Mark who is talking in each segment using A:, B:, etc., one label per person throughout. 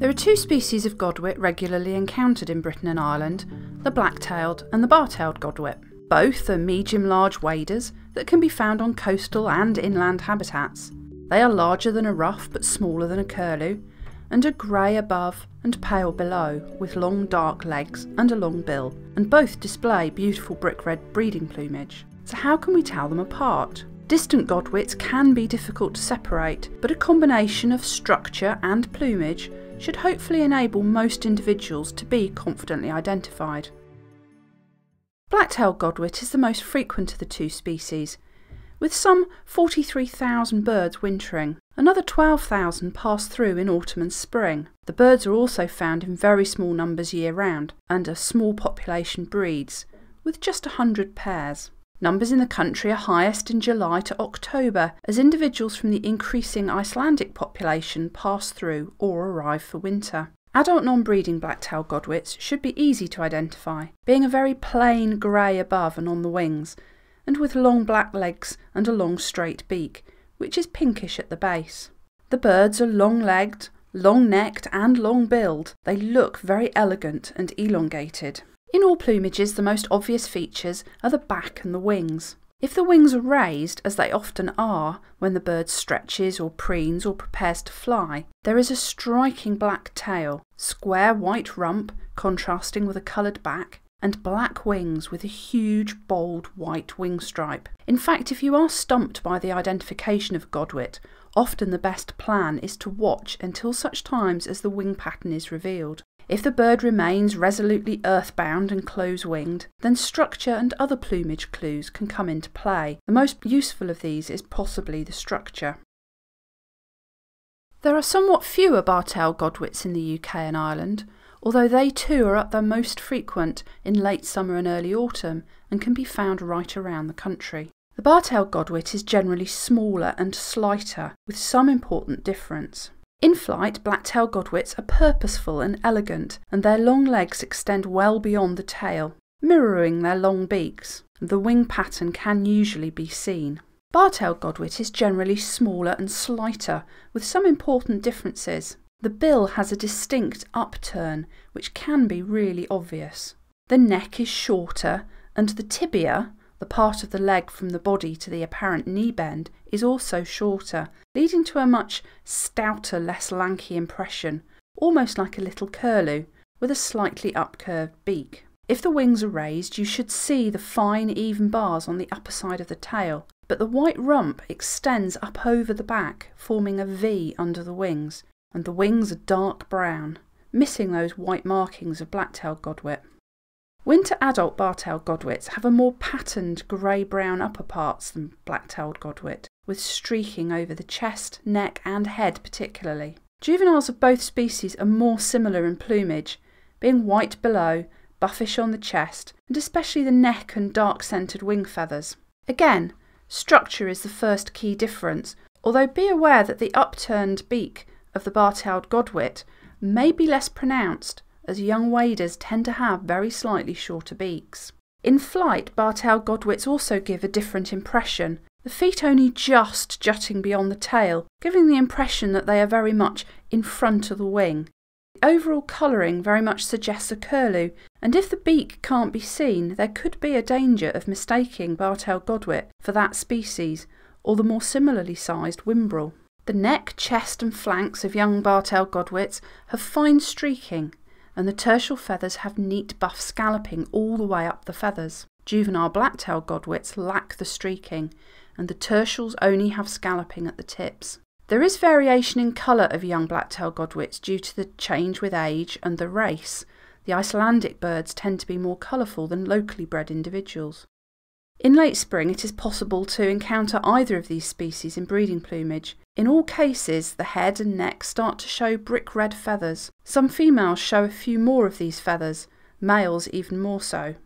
A: There are two species of godwit regularly encountered in Britain and Ireland the black tailed and the bar tailed godwit. Both are medium large waders that can be found on coastal and inland habitats. They are larger than a ruff but smaller than a curlew, and are grey above and pale below, with long dark legs and a long bill, and both display beautiful brick red breeding plumage. So, how can we tell them apart? Distant godwits can be difficult to separate, but a combination of structure and plumage should hopefully enable most individuals to be confidently identified. Black-tailed godwit is the most frequent of the two species, with some 43,000 birds wintering. Another 12,000 pass through in autumn and spring. The birds are also found in very small numbers year round, and a small population breeds, with just 100 pairs. Numbers in the country are highest in July to October as individuals from the increasing Icelandic population pass through or arrive for winter. Adult non-breeding black-tailed godwits should be easy to identify, being a very plain grey above and on the wings, and with long black legs and a long straight beak, which is pinkish at the base. The birds are long-legged, long-necked and long-billed. They look very elegant and elongated. In all plumages, the most obvious features are the back and the wings. If the wings are raised, as they often are when the bird stretches or preens or prepares to fly, there is a striking black tail, square white rump contrasting with a coloured back, and black wings with a huge, bold white wing stripe. In fact, if you are stumped by the identification of godwit, often the best plan is to watch until such times as the wing pattern is revealed. If the bird remains resolutely earthbound and close-winged, then structure and other plumage clues can come into play. The most useful of these is possibly the structure. There are somewhat fewer bar-tailed godwits in the UK and Ireland, although they too are at their most frequent in late summer and early autumn and can be found right around the country. The bar-tailed godwit is generally smaller and slighter, with some important difference. In flight, black-tailed godwits are purposeful and elegant, and their long legs extend well beyond the tail, mirroring their long beaks. The wing pattern can usually be seen. Bar-tailed godwit is generally smaller and slighter, with some important differences. The bill has a distinct upturn, which can be really obvious. The neck is shorter, and the tibia, the part of the leg from the body to the apparent knee bend is also shorter, leading to a much stouter, less lanky impression, almost like a little curlew, with a slightly upcurved beak. If the wings are raised, you should see the fine, even bars on the upper side of the tail, but the white rump extends up over the back, forming a V under the wings, and the wings are dark brown, missing those white markings of black-tailed godwit. Winter adult bar-tailed godwits have a more patterned grey-brown upper parts than black-tailed godwit, with streaking over the chest, neck and head particularly. Juveniles of both species are more similar in plumage, being white below, buffish on the chest, and especially the neck and dark-centred wing feathers. Again, structure is the first key difference, although be aware that the upturned beak of the bar-tailed godwit may be less pronounced as young waders tend to have very slightly shorter beaks. In flight, bar-tailed godwits also give a different impression, the feet only just jutting beyond the tail, giving the impression that they are very much in front of the wing. The overall colouring very much suggests a curlew, and if the beak can't be seen, there could be a danger of mistaking bar-tailed godwit for that species, or the more similarly sized whimbrel. The neck, chest and flanks of young bar-tailed godwits have fine streaking, and the tertial feathers have neat buff scalloping all the way up the feathers. Juvenile black-tailed godwits lack the streaking, and the tertials only have scalloping at the tips. There is variation in colour of young black-tailed godwits due to the change with age and the race. The Icelandic birds tend to be more colourful than locally bred individuals. In late spring, it is possible to encounter either of these species in breeding plumage. In all cases, the head and neck start to show brick red feathers. Some females show a few more of these feathers, males even more so.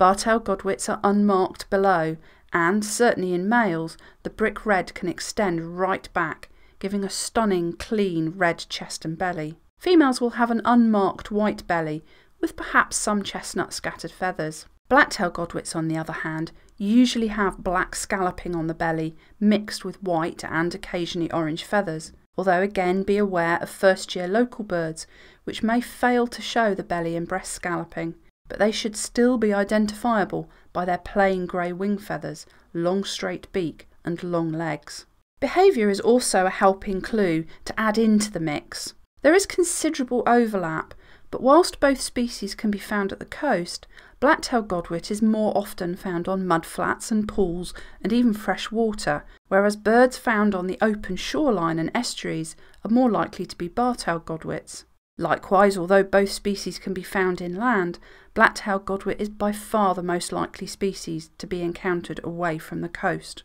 A: Bar-tailed godwits are unmarked below, and, certainly in males, the brick red can extend right back, giving a stunning, clean red chest and belly. Females will have an unmarked white belly, with perhaps some chestnut scattered feathers. Black-tailed godwits, on the other hand, usually have black scalloping on the belly mixed with white and occasionally orange feathers. although again be aware of first year local birds which may fail to show the belly and breast scalloping, but they should still be identifiable by their plain grey wing feathers, long straight beak, and long legs. Behaviour is also a helping clue to add into the mix. There is considerable overlap, but whilst both species can be found at the coast, black-tailed godwit is more often found on mudflats and pools and even fresh water, whereas birds found on the open shoreline and estuaries are more likely to be bar-tailed godwits. Likewise, although both species can be found inland, black-tailed godwit is by far the most likely species to be encountered away from the coast.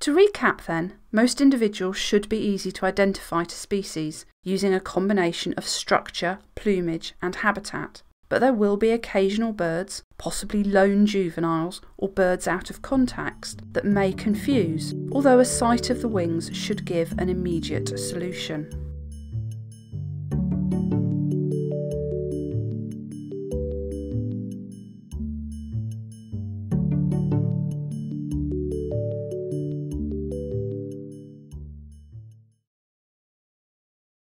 A: To recap then, most individuals should be easy to identify to species using a combination of structure, plumage and habitat. But there will be occasional birds, possibly lone juveniles or birds out of context, that may confuse, although a sight of the wings should give an immediate solution.